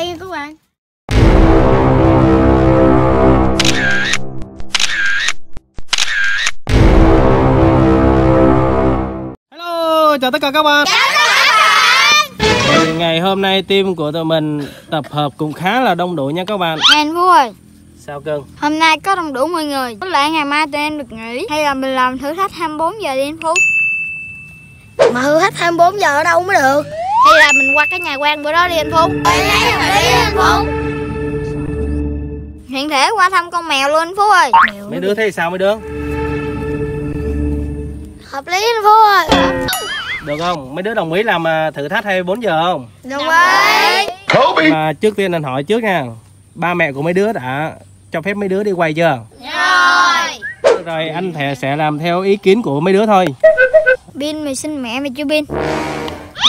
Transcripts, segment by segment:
quay nha các bạn Hello, chào tất cả các bạn. Thì ngày hôm nay team của tụi mình tập hợp cũng khá là đông đủ nha các bạn. Phú ơi Sao cưng? Hôm nay có đông đủ mọi người Có lẽ ngày mai tụi em được nghỉ Hay là mình làm thử thách 24 giờ đi anh Phú Mà thử thách 24 giờ ở đâu mới được Hay là mình qua cái nhà quan bữa đó đi anh Phú đi anh Phú Hiện thể qua thăm con mèo luôn anh Phú ơi Mấy đứa thấy sao mấy đứa? Hợp lý anh Phú ơi Được không? Mấy đứa đồng ý làm à, thử thách 24 giờ không? Đúng rồi Mà trước tiên anh hỏi trước nha. Ba mẹ của mấy đứa đã cho phép mấy đứa đi quay chưa? Rồi Rồi anh thẻ sẽ làm theo ý kiến của mấy đứa thôi. Bin mày xin mẹ mày chưa Bin Hồi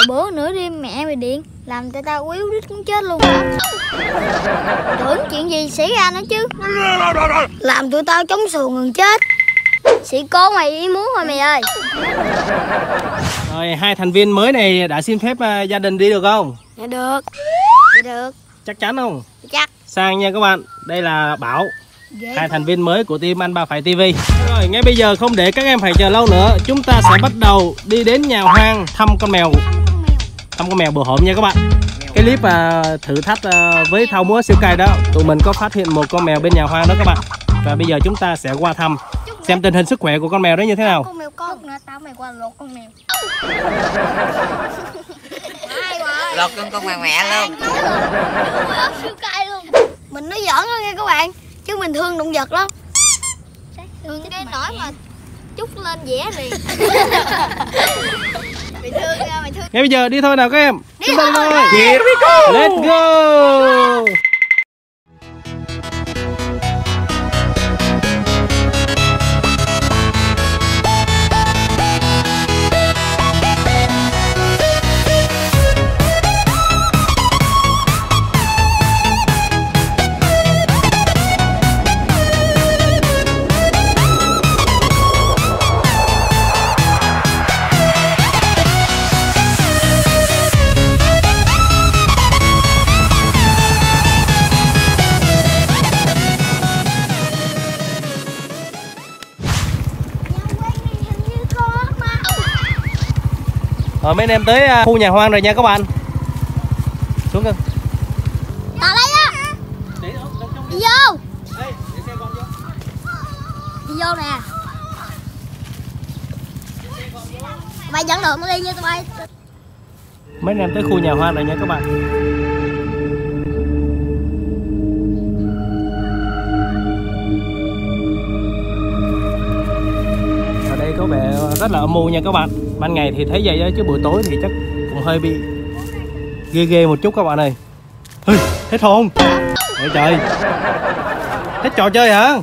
bữa nữa đi mẹ mày điện Làm cho tao yếu đít cũng chết luôn Tưởng chuyện gì xảy ra nữa chứ Làm tụi tao chống sùn gần chết Sĩ cố mày ý muốn rồi mày ơi Rồi hai thành viên mới này đã xin phép à, gia đình đi được không? Dạ được Dạ được Chắc chắn không? Chắc Sang nha các bạn. Đây là Bảo, Ghê hai thành viên mới của team Anh Ba Phải TV. Rồi ngay bây giờ không để các em phải chờ lâu nữa, chúng ta sẽ bắt đầu đi đến nhà hoang thăm con mèo, thăm con mèo bồ hổm nha các bạn. Cái clip à, thử thách à, với thao múa siêu cay đó, tụi mình có phát hiện một con mèo bên nhà hoang đó các bạn. Và bây giờ chúng ta sẽ qua thăm xem tình hình sức khỏe của con mèo đó như thế nào. Con mèo con. Nữa tao mày qua lột con mèo. Ai rồi lột con con mèo mẹ luôn. Siêu cay luôn. Mình nói giỡn thôi nha các bạn. Chứ mình thương động vật lắm. Thương cái nỗi mà chút lên vẽ liền Mày thương nha, mày thương Ngay bây giờ đi thôi nào các em. Đi Chúng ta đi thôi. thôi. Here we go. Let's go. Mấy anh em tới à, khu nhà hoang rồi nha các bạn. Xuống cưng. Tao lấy á Đi vô Đi vô nè Mày dẫn đường nó đi nha tụi bay Mấy anh em tới khu nhà hoang rồi nha các bạn. Ở đây có vẻ rất là âm mưu nha các bạn. Ban ngày thì thấy vậy đó chứ buổi tối thì chắc cũng hơi bị ghê ghê một chút các bạn ơi. Ê, hết hồn. Ôi trời. Hết trò chơi hả?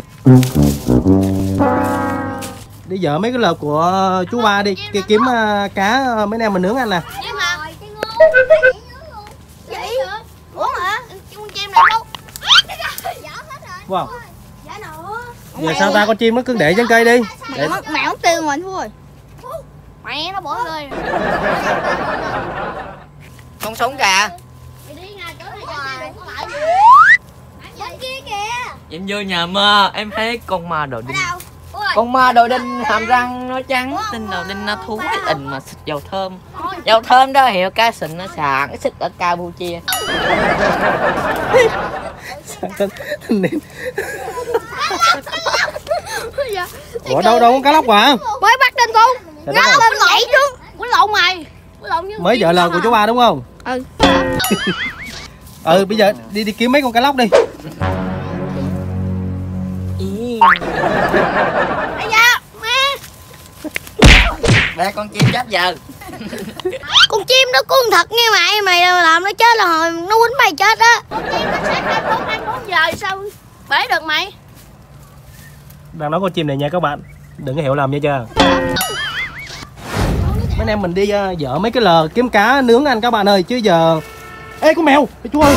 Đi dở mấy cái lợp của chú ba đi, kia kiếm à, cá à, mấy anh em mình nướng ăn nè. Wow. Dạ nữa Giờ sao ta con chim nó cứ để trên cây đi. Để Mẹ mất tiêu rồi anh ơi Mẹ nó bỏ rơi. Con súng kìa. Bên kia em vô nhà mơ em thấy con ma đồ đinh. Con ma đồ đinh hàm răng nó trắng tên đồ đinh nó thú cái tình mà xịt dầu thơm. Dầu thơm đó hiệu ca xịn nó cái xịt ở campuchia. Ủa đâu đâu có cá lóc mà mới bắt trên con Trời Nó đất ơi. lên nhảy xuống. Quýnh lộn mày. Quýnh lộn như Mới vợ lời của chú ba đúng không? Ừ. Ừ bây giờ đi đi kiếm mấy con cá lóc đi. Bây giờ Mẹ. Con chim chết giờ. Con chim đó con thật nghe mày Mày làm nó chết là hồi nó quýnh mày chết á Con chim nó sẽ 24 24 giờ sao bể được mày? Đang nói con chim này nha các bạn Đừng có hiểu lầm nha chưa Mấy anh em mình đi uh, dỡ mấy cái lờ kiếm cá nướng ăn các bạn ơi Chứ giờ Ê con mèo Ê, chú ơi.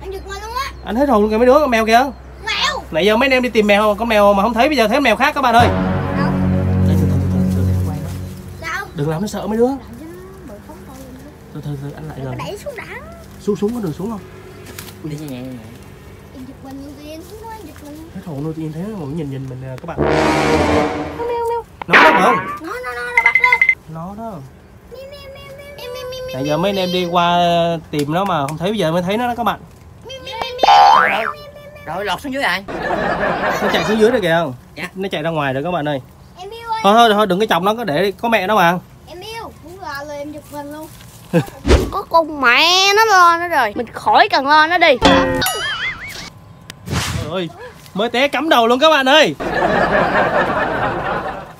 Anh giật luôn á. Anh hết hồn kìa mấy đứa con mèo kìa. Mèo. Nãy giờ mấy anh em đi tìm mèo Con mèo mà không thấy bây giờ thấy con mèo khác các bạn ơi. Từ từ, từ. Đâu? Đừng làm nó sợ mấy đứa. Từ từ từ anh lại gần. đẩy xuống đã. Xuống xuống có đường xuống không? Đi nhẹ nhẹ nhẹ em giật mình luôn tiên xuống đó em giật mình. Cái thằng nuôi tiên thấy nó ngồi nhìn nhìn mình các bạn. Nó đó không nó nó nó đó. Nãy giờ mấy anh em đi qua tìm nó mà không thấy bây giờ mới thấy nó đó các bạn. Rồi rồi lọt xuống dưới rồi. Nó chạy xuống dưới rồi kìa. Dạ. nó chạy ra ngoài rồi các bạn ơi. Em yêu ơi. Thôi thôi thôi đừng có chọc nó có để có mẹ nó mà. Em yêu muốn gà lên em giật mình luôn. Có con mẹ nó lo nó rồi. Mình khỏi cần lo nó đi. Trời ơi mới té cắm đầu luôn các bạn ơi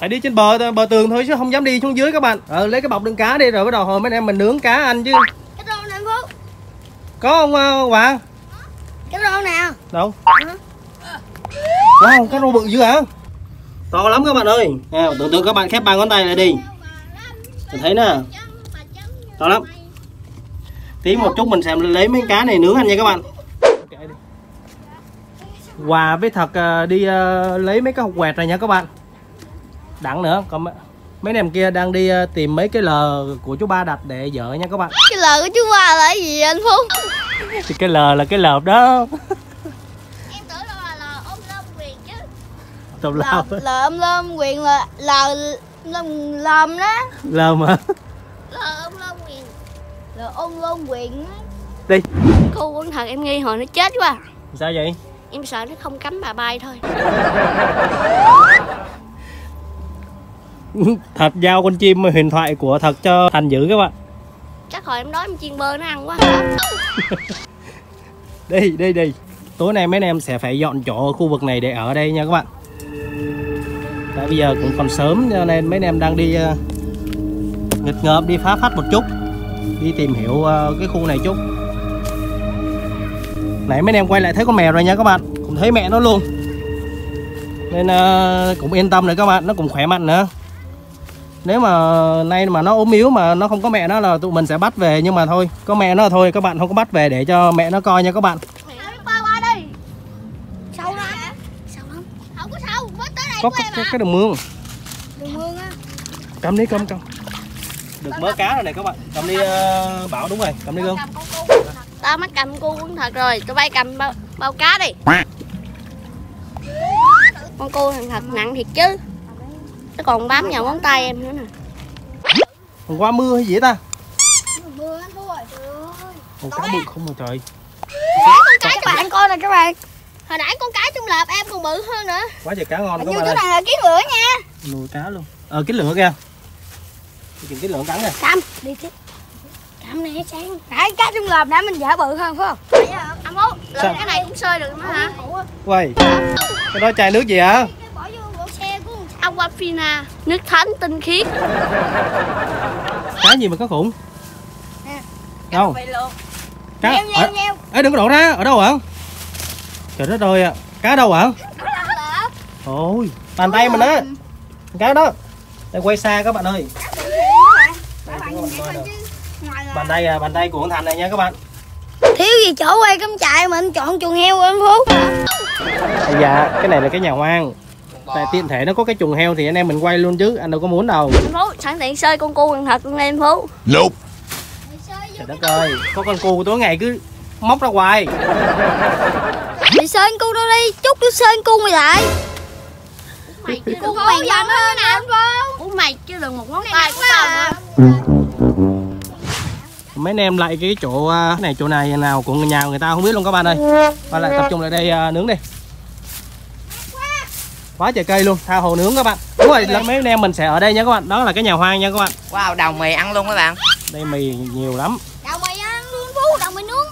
phải đi trên bờ bờ tường thôi chứ không dám đi xuống dưới các bạn. Ờ, lấy cái bọc đựng cá đi rồi bắt đầu hồi mấy anh em mình nướng cá ăn chứ. Cái rô nè em phú có không uh, hoàng? Cái rô nào? Đâu? Wow cá rô bự dữ hả? To lắm các bạn ơi. À, tưởng tượng các bạn khép ba ngón tay lại đi. Mình thấy nè. To lắm. Tí một chút mình sẽ lấy mấy cá này nướng ăn nha các bạn. Hòa với thật ờ, đi ờ, lấy mấy cái hộp quẹt này nha các bạn đặng nữa. Còn mấy- mấy anh em kia đang đi ờ, tìm mấy cái lờ của chú ba đặt để vợ nha các bạn. Cái lời của chú ba là cái gì anh phú thì cái lờ là cái lợp đó. Em tưởng là lờ ôm lâm quyền chứ. Tùm lờ lờ ôm lâm quyền là lờ lâm lâm đó. Lờ mà lờ ôm lâm quyền. Lờ ôm lâm quyền á. Đi. Cô quấn thật em nghi hồi nó chết quá. Sao vậy? Em sợ nó không cắm bà bay thôi thật giao con chim huyền thoại của thật cho thành dữ các bạn. Chắc hồi em đói em chiên bơ nó ăn quá đi đi đi tối nay mấy anh em sẽ phải dọn chỗ ở khu vực này để ở đây nha các bạn. Tại bây giờ cũng còn sớm cho nên mấy anh em đang đi uh, nghịch ngợp đi phá phách một chút. Đi tìm hiểu ờ, cái khu này chút. Nãy mấy anh em quay lại thấy con mèo rồi nha các bạn. Cũng thấy mẹ nó luôn. Nên ờ, cũng yên tâm rồi các bạn. Nó cũng khỏe mạnh nữa nếu mà nay mà nó ốm yếu mà nó không có mẹ nó là tụi mình sẽ bắt về nhưng mà thôi có mẹ nó là thôi các bạn không có bắt về để cho mẹ nó coi nha các bạn. Qua qua đi sâu lắm? Sâu lắm? Không có sâu mới tới đây có của cái, cái, cái đường mương. Đường mương á. Cầm đi cầm cầm được mớ cá rồi này các bạn. Cầm đi ờ, bảo đúng rồi cầm đi gương. tao mắc cầm cô quấn thật rồi tụi bay cầm bao, bao cá đi. Con cô thằng thật nặng thiệt chứ nó còn bám vào ngón tay em nữa nè. Hôm qua mưa hay gì vậy ta? Phú ơi trời ơi. Cá bự không mà trời. Cái các bạn coi nè các bạn. Hồi nãy con cá trong lợp em còn bự hơn nữa. Quá trời cá ngon các như bạn chỗ này là kiến lửa nha. Nuôi cá luôn. Ờ kính lửa kìa. Cái kính lửa cắn nè cam đi tiếp cam này sáng. Nãy cá trong lợp nãy mình giả bự hơn phải không? Anh bố Sao? cái này cũng sơi được nữa hả? Quay cái đó chai nước gì hả bỏ vô bộ xe của aquafina nước thánh tinh khiết. Cá gì mà có khủng? Nè. đâu? cá nheo nheo Ê, đừng có đổ ra ở đâu hả? Trời đất ơi ạ cá đâu hả? Lợp ôi bàn tay mình á. Cá đó. Đây quay xa các bạn ơi. Các bạn nhìn vậy thôi chứ ngoài là bàn tay à, bàn tay của thành này nha các bạn. Thiếu gì chỗ quay cắm trại mà anh chọn chuồng heo anh phú? Bây giờ cái này là cái nhà hoang tại tiện thể nó có cái chuồng heo thì anh em mình quay luôn chứ anh đâu có muốn đâu. Anh phú sẵn tiện sơi con cô thằng thật luôn em phú. Trời đất ơi có con cù tối ngày cứ móc ra hoài. Mày sơn cu đâu đi Chút đứa sơn cu mày lại. Mày chứ Cu mày hơn nè anh Phú. Của mày chứ đừng một ngón tay của tao nữa mấy anh em lại cái chỗ à, này chỗ này nào của nhà người ta không biết luôn các bạn ơi. Và lại tập trung lại đây à, nướng đi quá trời cây luôn tha hồ nướng các bạn. Đúng rồi là mấy anh em mình sẽ ở đây nha các bạn. Đó là cái nhà hoang nha các bạn. Wow đầu mì ăn luôn các bạn. Đây mì nhiều lắm. Đậu mày ăn luôn Phú Đậu mày nướng.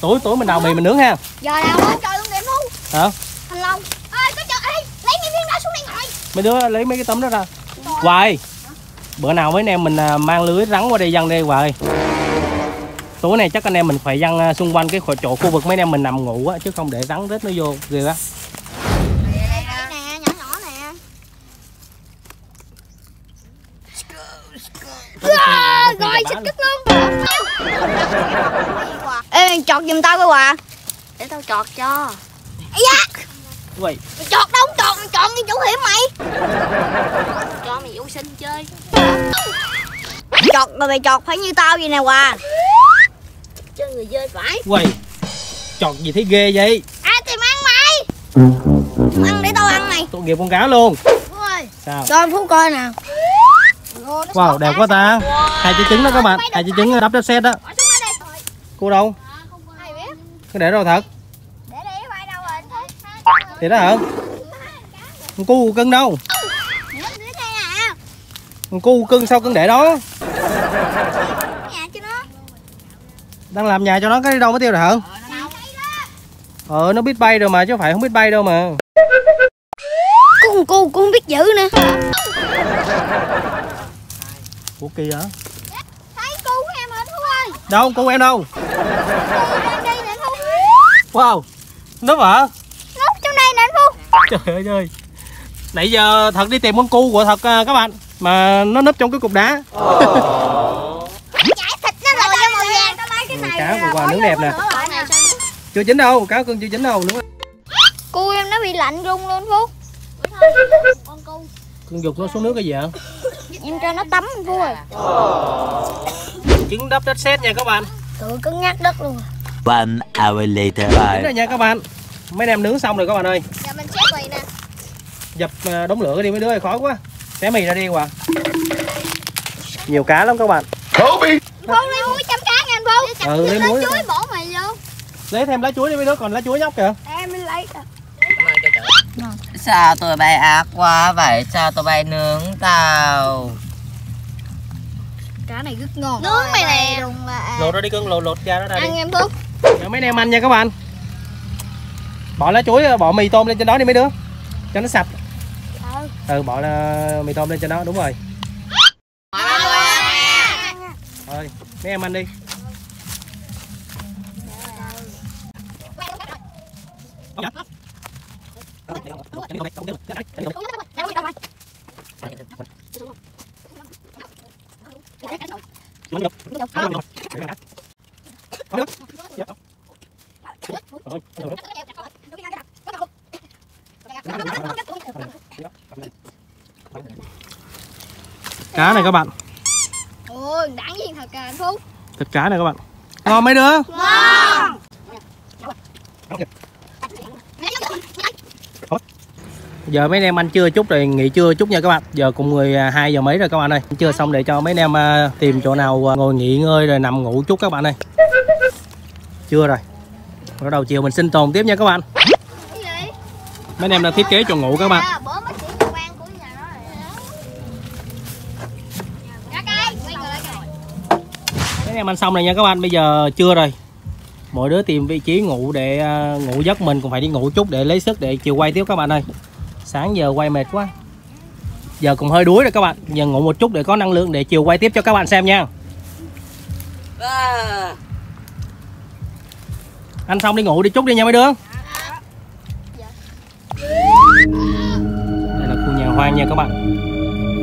Tối tối mình đào mì mình nướng ha. Giờ nào lên trời luôn để Phú. Hả? Thành Long. Ơi có trời ê lấy miếng miếng đó xuống đây ngồi. Mấy đứa lấy mấy cái tấm đó ra. Hoài bữa nào mấy anh em mình à, mang lưới rắn qua đây dăng đây hoài. Tối này chắc anh em mình phải dăng à, xung quanh cái chỗ khu vực mấy anh em mình nằm ngủ á chứ không để rắn rết nó vô ghê quá nè nhỏ nhỏ nè rồi xịt cất luôn ê chọt giùm tao cái quà để tao chọt cho. Ây da. Mày chọt đâu không chọt mày chọn cái chỗ hiểm mày. Cho mày vô sinh chơi. Chọt rồi mày chọt phải như tao vậy nè Hòa. Chơi người dơi phải. Quầy chọt gì thấy ghê vậy? Ai tìm ăn mày? Ăn để tao ăn mày. Tội nghiệp con cá luôn. Ơi sao? Cho anh phú coi nè wow đẹp quá ta. hai trái trứng đó các bạn. Hai trái trứng đắp đất sét đó. Cô đâu? Cái để đâu thật? Thì đó hả? Con cu cưng đâu? Nè con cu cưng sao cưng để đó? Cho đang làm nhà cho nó cái đi đâu mới tiêu rồi hả? Ờ nó biết bay rồi mà chứ phải không biết bay đâu mà. Con cu cũng biết giữ nữa của kia hả Thấy cu của em hả Phú ơi. Đâu cu em đâu? Đang đi nè Phú wow núp hả? Núp trong đây nè anh Phú trời ơi trời nãy giờ thật đi tìm con cu của thật à, các bạn mà nó núp trong cái cục đá. Chải thịt nó rồi cho màu vàng. Tao lấy cái Ừ, này cá vừa qua nướng đẹp nè. chưa chín đâu cá cưng chưa chín đâu đúng không Cu em nó bị lạnh run luôn Phú Con cu cưng dục nó xuống nước cái gì hả? Em cho nó tắm anh Phú ơi trứng đắp đất sét nha các bạn. Tụi cứng ngắt đất luôn One hour later. rồi nha các bạn. Mấy em nướng xong rồi các bạn ơi. Giờ mình xếp mì nè. Dập à, đống lửa đi mấy đứa ơi khó quá. Xé mì ra đi hòa. Nhiều cá lắm các bạn. Phú lấy muối chấm cá nha anh Phú Ừ, lấy muối. chuối bỏ mì vô. Lấy thêm lá chuối đi mấy đứa còn lá chuối nhóc kìa. Lấy Sao tụi bay ác quá vậy? Sao tụi bay nướng tao? Cá này rất ngon. Nướng mày nè. lột ra đi cưng lột lột ra đó ra đi. Ăn em Phú Để mấy em ăn nha các bạn. Bỏ lá chuối bỏ mì tôm lên trên đó đi mấy đứa. Cho nó sạch. Ừ. ừ bỏ là mì tôm lên trên đó đúng rồi. Thôi mấy em ăn đi cá này các bạn. Ôi đáng gì thật à anh Phú thịt cá này các bạn. Ngon mấy đứa giờ mấy anh em ăn trưa chút rồi nghỉ trưa chút nha các bạn. Giờ cùng người à, hai giờ mấy rồi các bạn ơi. Chưa xong để cho mấy anh em à, tìm chỗ nào à, ngồi nghỉ ngơi rồi nằm ngủ chút các bạn ơi. Chưa rồi. Bắt đầu chiều mình sinh tồn tiếp nha các bạn. Mấy anh em đang thiết kế chỗ ngủ các bạn. Mấy anh em ăn xong rồi nha các bạn. Bây giờ trưa rồi. Mỗi đứa tìm vị trí ngủ để ngủ giấc mình cũng phải đi ngủ chút để lấy sức để chiều quay tiếp các bạn ơi sáng giờ quay mệt quá. Giờ cũng hơi đuối rồi các bạn. Giờ ngủ một chút để có năng lượng để chiều quay tiếp cho các bạn xem nha. Ăn xong đi ngủ đi chút đi nha mấy đứa. Đây là khu nhà hoang nha các bạn.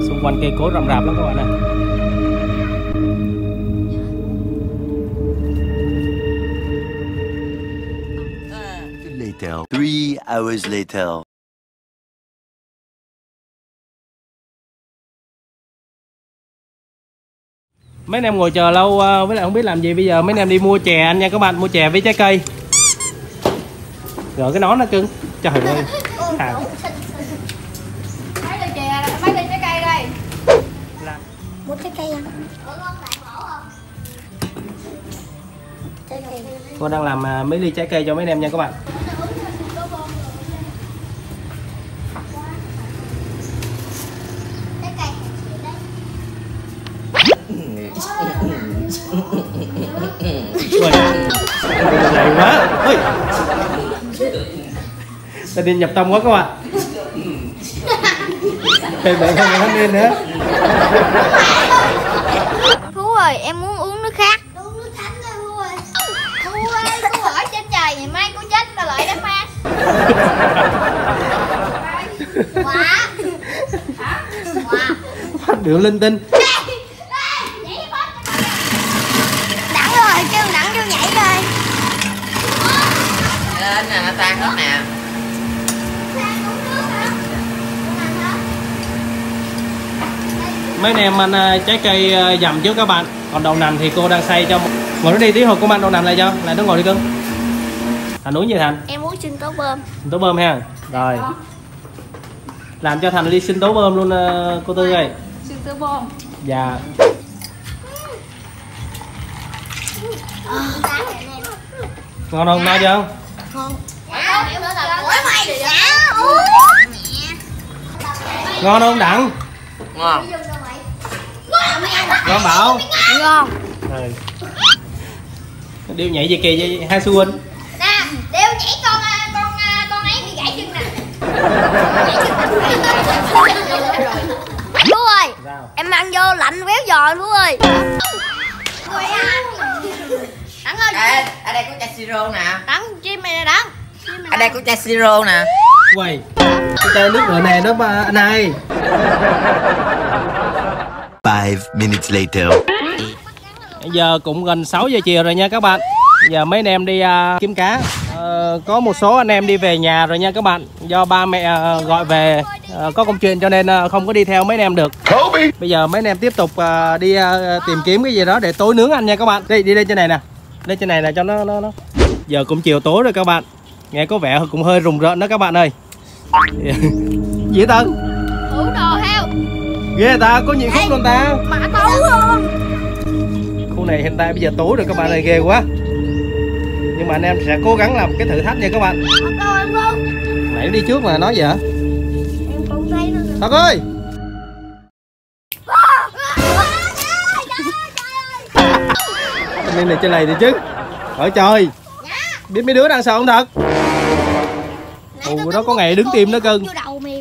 Xung quanh cây cối rậm rạp lắm các bạn này Three hours later. Mấy anh em ngồi chờ lâu với lại không biết làm gì. Bây giờ mấy anh em đi mua chè anh nha các bạn mua chè với trái cây. Rồi cái nón nó cưng. Trời ơi. À, Mấy ly chè mấy ly trái cây đây. Làm. Một trái cây ăn Trái cây. Cô đang làm à, mấy ly trái cây cho mấy anh em nha các bạn Trái cây Ui, dày quá ôi ta đi nhập tâm quá các bạn. Thêm bạn không có lên nữa. Phú ơi em muốn uống nước khác. Uống nước thánh thôi Phú ơi. Phú ơi Phú ở trên trời ngày mai cô chết ta lợi đám ma. Quả Quả phát biểu linh tinh Đẳng rồi kêu đẳng kêu nhảy rồi Tan hết nè. mấy mấy anh em ăn à, trái cây à, dầm trước các bạn. Còn đậu nành thì cô đang xay cho ngồi nó đi tí hồi cô mang đậu nành lại cho. Lại nó ngồi đi cưng. Thành uống gì thành? Em muốn xin tố bơm. Sinh tố bơm ha. Rồi. Làm cho thành ly sinh tố bơm luôn à, cô tư ơi. Xin tố bơm. Dạ. Ngon không? No chưa ngon không đặng? Ngon. Ngon bảo. Ngon. Ừ. điêu nhảy gì kỳ vậy hai xu huynh. Nè đeo nhảy con à, con à, con ấy bị gãy chân nè. Phú ơi sao? em ăn vô lạnh quéo giò Phú ơi. Đắng ơi. Ê, ở đây có chai siro nè. Đắng chim mày nè mày ở đây có chai siro nè. Quay cái chai nước ngựa này đó ba anh hai Five minutes later. Bây giờ cũng gần 6 giờ chiều rồi nha các bạn. Giờ mấy anh em đi à, kiếm cá. Ờ, Có một số anh em đi về nhà rồi nha các bạn. Do ba mẹ à, gọi về à, có công chuyện cho nên à, không có đi theo mấy anh em được. Bây giờ mấy anh em tiếp tục à, đi à, tìm kiếm cái gì đó để tối nướng ăn nha các bạn. Đi đi lên trên này nè. Lên trên này nè cho nó, nó, nó. Giờ cũng chiều tối rồi các bạn Nghe có vẻ cũng hơi rùng rợn đó các bạn ơi. Gì Tân? Thủ đồ heo. Ghê ta, có nhiều khúc luôn ta? Mã tấu luôn. Khu này hiện tại bây giờ tối rồi các bạn ơi ghê quá. Nhưng mà anh em sẽ cố gắng làm cái thử thách nha các bạn. Nãy đi trước mà nói gì hả? Thật ơi! Nên này trên này thì chứ. Ở trời biết mấy đứa đang sợ không thật ù đó có ngày đứng tim nó cưng.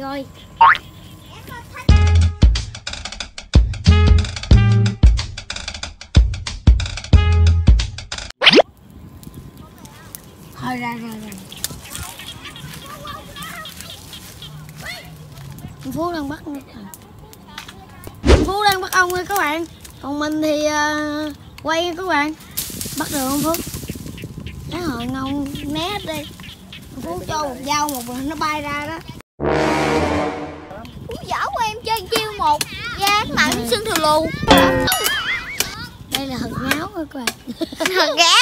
rồi. Thôi ra ra Anh Phú đang bắt Anh Phú đang bắt ong nha các bạn. Còn mình thì ờ, quay nha các bạn. Bắt được không Phú? Nó hồi ngon né hết đi Phú cho một dao một mình nó bay ra đó. Ủa, giỏi của em chơi chiêu một. Cái mặt xương thừa lù. Đây là hật ngáo thôi các bạn thật gã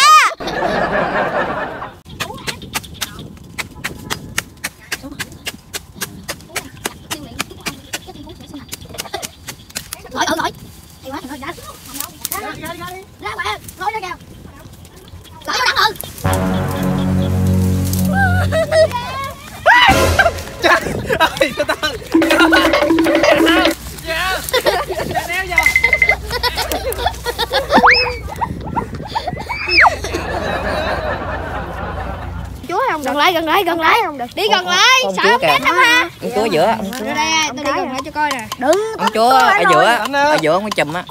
lại, gần lại, gần lại không được. Đi gần lại, ông sợ chúa không kìa. chết không ha ông chúa giữa. Ông, Đây, đây, tôi đi gần lại cho coi nè. Đừng ông chúa ở giữa ở giữa ông chùm á.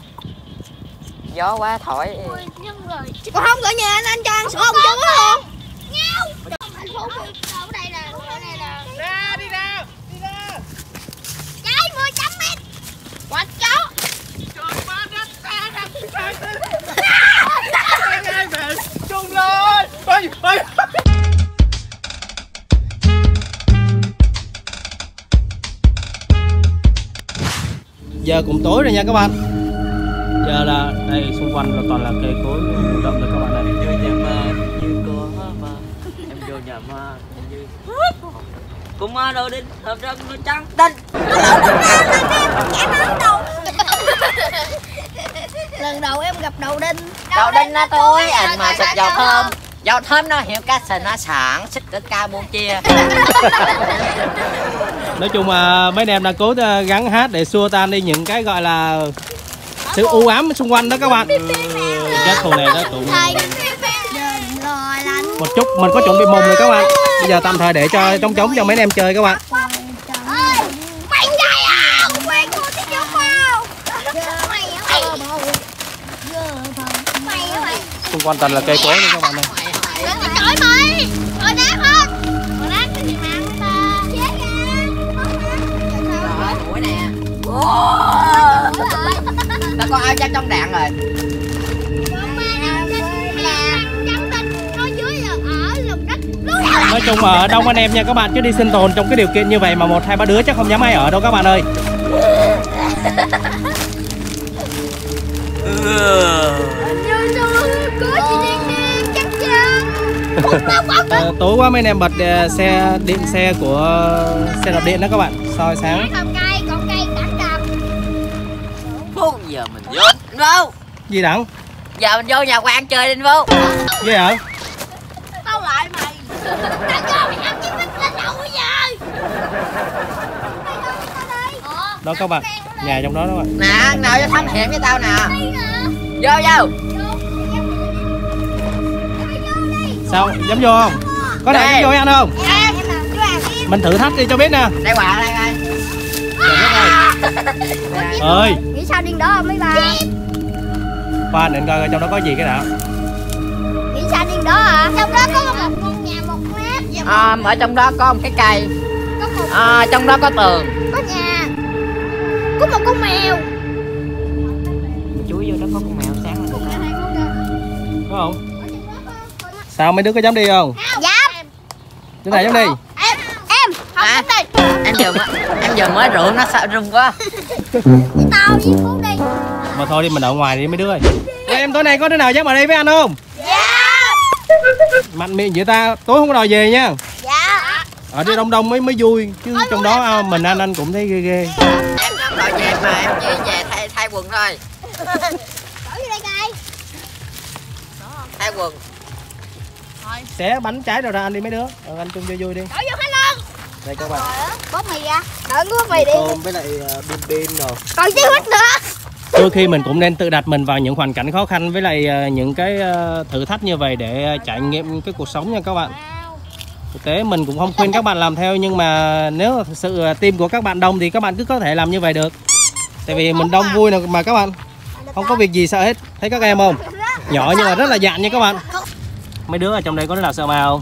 Gió quá thổi. Còn không ở nhà anh, anh cho ăn sữa ông chúa luôn giờ cũng tối rồi nha các bạn. Giờ là đây xung quanh là toàn là cây cối rậm rồi các bạn này vô nhà ma như có ma. Em vô nhà ma như cũng ma đồ đinh hợp râm nó trắng. Tinh Lần đầu em gặp đầu đinh. Đầu đinh nó tối anh mà xịt dầu thơm dầu thơm nó hiệu cá sình nó sản xịt ở Campuchia nói chung là mấy anh em đang cố ờ, gắng hát để xua tan đi những cái gọi là sự u ám xung quanh đó các bạn. Ừ, cái thù này nó cũng Rồi. Lạnh một chút mình có chuẩn bị mùng rồi các bạn. Bây giờ tạm thời để cho trống trống cho mấy anh em chơi các bạn. À xung quanh toàn là cây cối nha các bạn đã có ai chắc trong đạn rồi. Nói chung ở đông anh em nha các bạn chứ đi sinh tồn trong cái điều kiện như vậy mà một hai ba đứa chắc không dám ai ở đâu các bạn ơi. Ờ, tối quá mấy anh em bật ờ, xe điện xe của xe đạp điện đó các bạn. Soi sáng. Vô vô. Gì đẳng giờ mình vô nhà quan chơi đi Phú gì hả? Tao lại mày. Tao cho mày ăn chiếc bánh lên đầu bây giờ đó các bạn. Nhà trong đó đó bạn. Nè nào vô thăm hẹn với tao nè. Vô vô. Sao? Dám vô không? Có nào dám vô ăn không? Mình thử thách đi cho biết nè. Đây quà đây coi ơi Sao điên đó mấy bà? Khoan định coi trong đó có gì cái nào. Nghĩ sao điên đó hả Trong đó có một con nhà một mét à, ở trong đó có một cái cây. Có một à, trong đó có tường. Có nhà. Có một con mèo. Chú vô đó có con mèo sáng lên có không? Sao mấy đứa có dám đi không? Dám. Đứa nào dám đi. Em Em Không À. dám đi. em vừa mới em vừa mới rượu nó sợ rung quá Với tao với Phú đi mà thôi đi mình ở ngoài đi mấy đứa ơi. Em tối nay có đứa nào dám ở đây với anh không? Dạ. Mạnh miệng vậy ta tối không có đòi về nha. Dạ. Ở đây đông đông mới mới vui chứ trong đó à, mình anh anh cũng thấy ghê ghê. Em không gọi về mà em chỉ về thay thay quần thôi. Thay quần xé bánh trái đâu ra anh đi mấy đứa. Ờ, anh chung vui vui đi. Đổi vô đây các bạn. Bóp mì ra. Cái bóp mì đi. Tôm với lại pin pin rồi Còn chứ hết nữa. Đôi khi mình cũng nên tự đặt mình vào những hoàn cảnh khó khăn với lại ờ, những cái ờ, thử thách như vậy để ờ, trải nghiệm cái cuộc sống nha các bạn. Thực tế mình cũng không khuyên các bạn làm theo nhưng mà nếu thực sự ờ, team của các bạn đông thì các bạn cứ có thể làm như vậy được. Tại vì mình đông vui nè mà các bạn không có việc gì sợ hết. Thấy các em không? Nhỏ nhưng mà rất là dạn nha các bạn. Mấy đứa ở trong đây có đứa nào sợ ma em không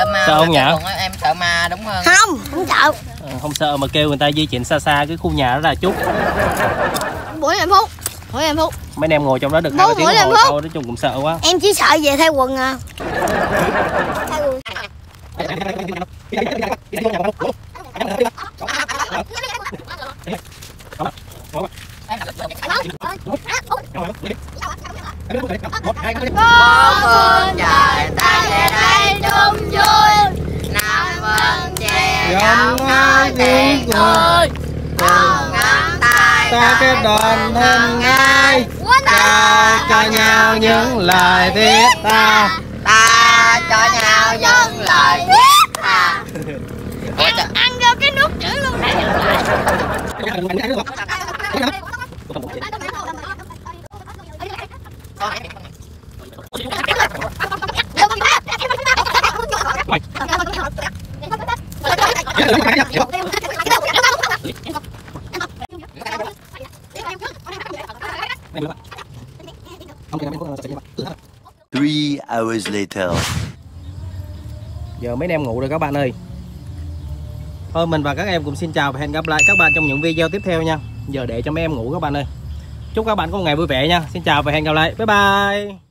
sợ ma Sợ không còn em sợ ma đúng không? Không Không sợ. Ờ, không sợ mà kêu người ta di chuyển xa xa cái khu nhà đó là chút. Buổi em Phúc Buổi em Phúc mấy anh em ngồi trong đó được hai tiếng đồng hồ phút. sau nói chung cũng sợ quá. Em chỉ sợ về thay quần à. Thay quần có phương trời ta về đây chung vui. Năm vân che Gom ngó tiếng cười. con ngón tay ta kết đoàn thân ai ta cho nhau những lời thiết tha. ta cho nhau dân lời thiết tha. Ủa trời, Ăn vô cái nút chữ luôn này Three hours later. giờ mấy anh em ngủ rồi các bạn ơi. Thôi mình và các em cũng xin chào và hẹn gặp lại các bạn trong những video tiếp theo nha. Giờ để cho mấy em ngủ các bạn ơi. Chúc các bạn có một ngày vui vẻ nha. Xin chào và hẹn gặp lại. Bye bye